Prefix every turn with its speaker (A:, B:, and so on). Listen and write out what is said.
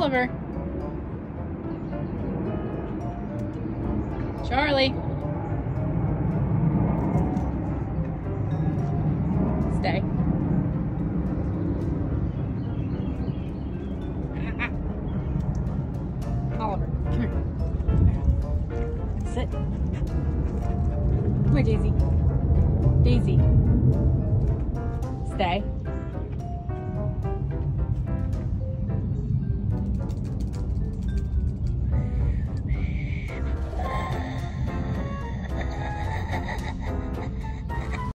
A: Oliver. Charlie. Stay. Oliver, come here. Sit. Come here, Daisy. Daisy. Stay.